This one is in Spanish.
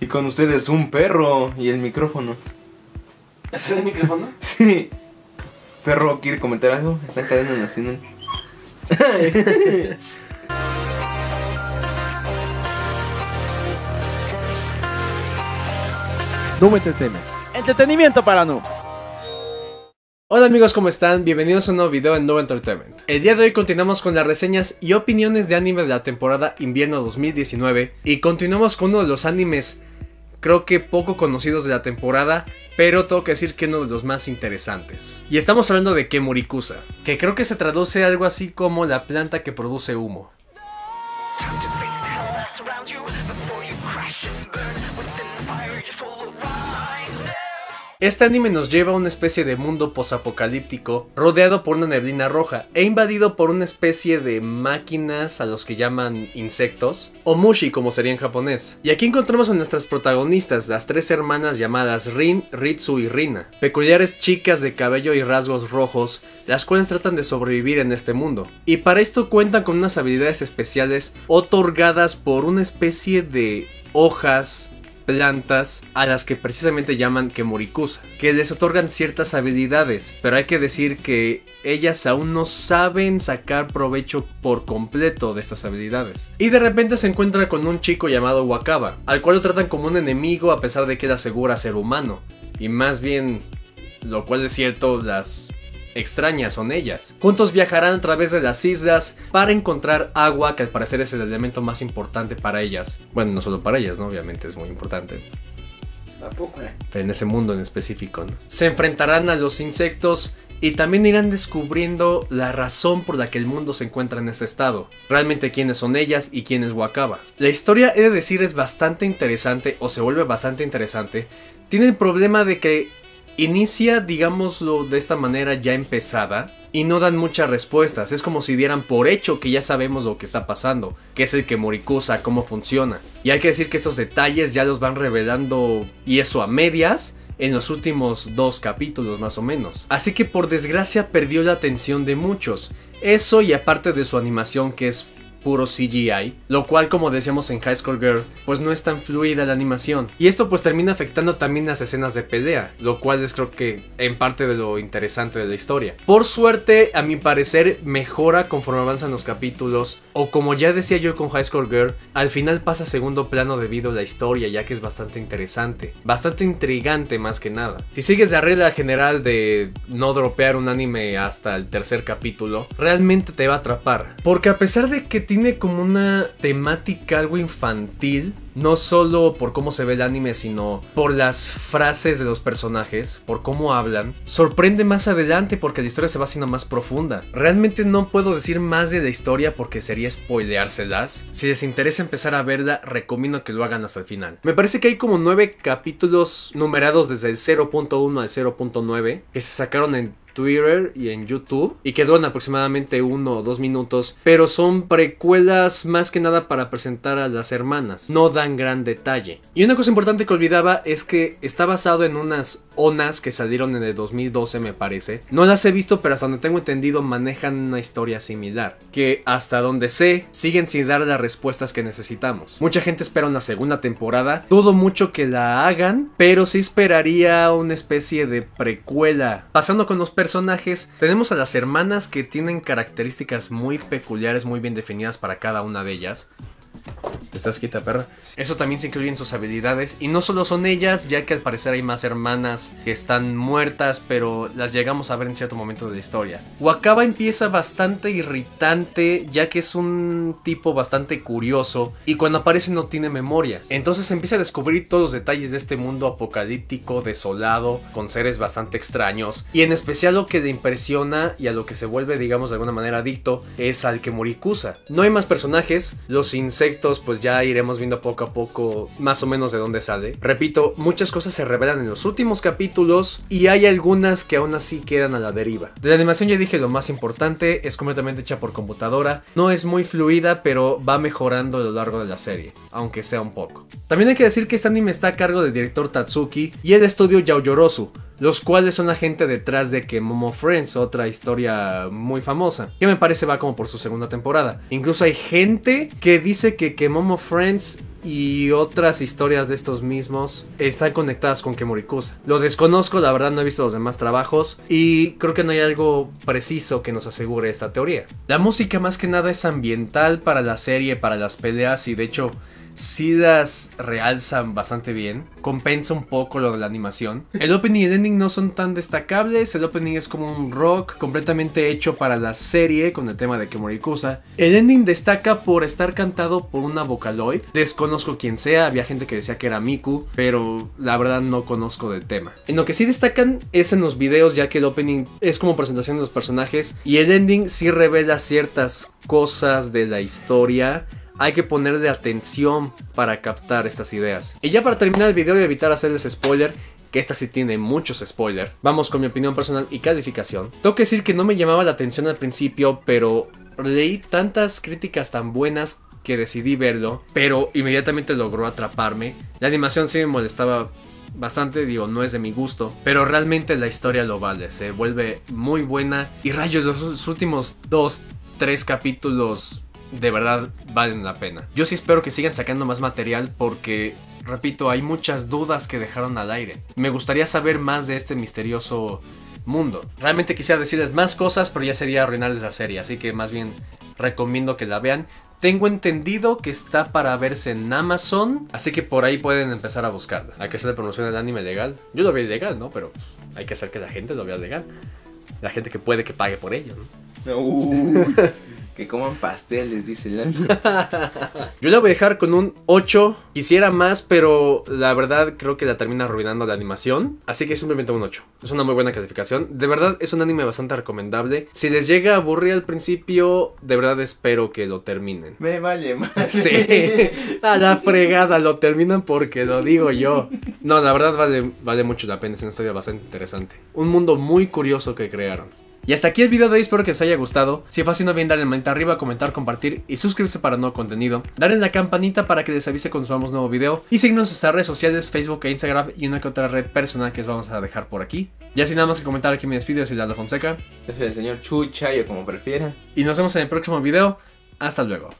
Y con ustedes un perro y el micrófono. ¿Ese es el micrófono? Sí. Perro, ¿quiere comentar algo? Está en cadena nacional. Noob Entertainment. Entretenimiento para noobs. Hola amigos, ¿cómo están? Bienvenidos a un nuevo video en Noob Entertainment. El día de hoy continuamos con las reseñas y opiniones de anime de la temporada invierno 2019 y continuamos con uno de los animes creo que poco conocidos de la temporada, pero tengo que decir que uno de los más interesantes. Y estamos hablando de Kemurikusa, que creo que se traduce algo así como la planta que produce humo. Este anime nos lleva a una especie de mundo posapocalíptico, rodeado por una neblina roja e invadido por una especie de máquinas a los que llaman insectos, o mushi como sería en japonés. Y aquí encontramos a nuestras protagonistas, las tres hermanas llamadas Rin, Ritsu y Rina, peculiares chicas de cabello y rasgos rojos, las cuales tratan de sobrevivir en este mundo. Y para esto cuentan con unas habilidades especiales otorgadas por una especie de hojas, plantas a las que precisamente llaman Kemurikusa, que les otorgan ciertas habilidades, pero hay que decir que ellas aún no saben sacar provecho por completo de estas habilidades. Y de repente se encuentra con un chico llamado Wakaba, al cual lo tratan como un enemigo a pesar de que él asegura ser humano. Y más bien, lo cual es cierto, las extrañas son ellas. Juntos viajarán a través de las islas para encontrar agua, que al parecer es el elemento más importante para ellas. Bueno, no solo para ellas, ¿no? Obviamente es muy importante. Tampoco, eh. Pero en ese mundo en específico, ¿no? Se enfrentarán a los insectos y también irán descubriendo la razón por la que el mundo se encuentra en este estado. Realmente quiénes son ellas y quién es Wakaba. La historia, he de decir, es bastante interesante o se vuelve bastante interesante. Tiene el problema de que inicia, digámoslo de esta manera ya empezada, y no dan muchas respuestas. Es como si dieran por hecho que ya sabemos lo que está pasando, qué es el que Morikusa, cómo funciona. Y hay que decir que estos detalles ya los van revelando, y eso a medias, en los últimos dos capítulos más o menos. Así que por desgracia perdió la atención de muchos. Eso y aparte de su animación que es puro CGI, lo cual como decíamos en High School Girl, pues no es tan fluida la animación. Y esto pues termina afectando también las escenas de pelea, lo cual es creo que en parte de lo interesante de la historia. Por suerte, a mi parecer, mejora conforme avanzan los capítulos, o como ya decía yo con High School Girl, al final pasa a segundo plano debido a la historia, ya que es bastante interesante, bastante intrigante más que nada. Si sigues la regla general de no dropear un anime hasta el tercer capítulo, realmente te va a atrapar, porque a pesar de que tiene como una temática algo infantil. No solo por cómo se ve el anime, sino por las frases de los personajes, por cómo hablan. Sorprende más adelante porque la historia se va haciendo más profunda. Realmente no puedo decir más de la historia porque sería spoileárselas. Si les interesa empezar a verla, recomiendo que lo hagan hasta el final. Me parece que hay como nueve capítulos numerados desde el 0.1 al 0.9 que se sacaron en Twitter y en YouTube y que duran aproximadamente uno o dos minutos, pero son precuelas más que nada para presentar a las hermanas, no dan gran detalle. Y una cosa importante que olvidaba es que está basado en unas onas que salieron en el 2012 me parece. No las he visto, pero hasta donde tengo entendido manejan una historia similar, que hasta donde sé siguen sin dar las respuestas que necesitamos. Mucha gente espera una segunda temporada, dudo mucho que la hagan, pero sí esperaría una especie de precuela. Pasando con los personajes, tenemos a las hermanas que tienen características muy peculiares, muy bien definidas para cada una de ellas. Estás quieta, perra. Eso también se incluye en sus habilidades. Y no solo son ellas, ya que al parecer hay más hermanas que están muertas, pero las llegamos a ver en cierto momento de la historia. Wakaba empieza bastante irritante, ya que es un tipo bastante curioso. Y cuando aparece no tiene memoria. Entonces empieza a descubrir todos los detalles de este mundo apocalíptico, desolado, con seres bastante extraños. Y en especial lo que le impresiona y a lo que se vuelve, digamos, de alguna manera adicto, es al que Morikusa. No hay más personajes, los insectos pues ya iremos viendo poco a poco más o menos de dónde sale. Repito, muchas cosas se revelan en los últimos capítulos y hay algunas que aún así quedan a la deriva. De la animación ya dije lo más importante, es completamente hecha por computadora, no es muy fluida pero va mejorando a lo largo de la serie, aunque sea un poco. También hay que decir que este anime está a cargo del director Tatsuki y el estudio Yaoyorosu, los cuales son la gente detrás de que Friends, otra historia muy famosa, que me parece va como por su segunda temporada. Incluso hay gente que dice que que Friends y otras historias de estos mismos están conectadas con Kemurikusa. Lo desconozco, la verdad no he visto los demás trabajos y creo que no hay algo preciso que nos asegure esta teoría. La música más que nada es ambiental para la serie, para las peleas y de hecho sí las realzan bastante bien. Compensa un poco lo de la animación. El opening y el ending no son tan destacables. El opening es como un rock completamente hecho para la serie con el tema de Kemurikusa. El ending destaca por estar cantado por una vocaloid. Desconozco quién sea. Había gente que decía que era Miku, pero la verdad no conozco del tema. En lo que sí destacan es en los videos, ya que el opening es como presentación de los personajes y el ending sí revela ciertas cosas de la historia hay que ponerle atención para captar estas ideas. Y ya para terminar el video y evitar hacerles spoiler, que esta sí tiene muchos spoilers, vamos con mi opinión personal y calificación. Tengo que decir que no me llamaba la atención al principio, pero leí tantas críticas tan buenas que decidí verlo, pero inmediatamente logró atraparme. La animación sí me molestaba bastante, digo, no es de mi gusto, pero realmente la historia lo vale, se vuelve muy buena y rayos, los últimos dos, tres capítulos de verdad valen la pena. Yo sí espero que sigan sacando más material porque, repito, hay muchas dudas que dejaron al aire. Me gustaría saber más de este misterioso mundo. Realmente quisiera decirles más cosas, pero ya sería arruinarles la serie, así que más bien recomiendo que la vean. Tengo entendido que está para verse en Amazon, así que por ahí pueden empezar a buscarla. Hay que hacer la promoción del anime legal. Yo lo veo ilegal, ¿no? Pero hay que hacer que la gente lo vea legal. La gente que puede que pague por ello, ¿no? Uh, que coman pasteles, dice el Yo la voy a dejar con un 8. Quisiera más, pero la verdad creo que la termina arruinando la animación. Así que simplemente un 8. Es una muy buena calificación. De verdad es un anime bastante recomendable. Si les llega a aburrir al principio, de verdad espero que lo terminen. Me vale más. Sí, a la fregada lo terminan porque lo digo yo. No, la verdad vale, vale mucho la pena. Es una historia bastante interesante. Un mundo muy curioso que crearon. Y hasta aquí el video de hoy, espero que les haya gustado. Si fue así no olviden darle manita arriba, comentar, compartir y suscribirse para nuevo contenido. Darle la campanita para que les avise cuando subamos nuevo video. Y seguirnos en nuestras redes sociales, Facebook e Instagram y una que otra red personal que os vamos a dejar por aquí. Ya sin nada más que comentar aquí me despido, soy Lalo Fonseca. Yo soy el señor Chucha, yo como prefiera. Y nos vemos en el próximo video. Hasta luego.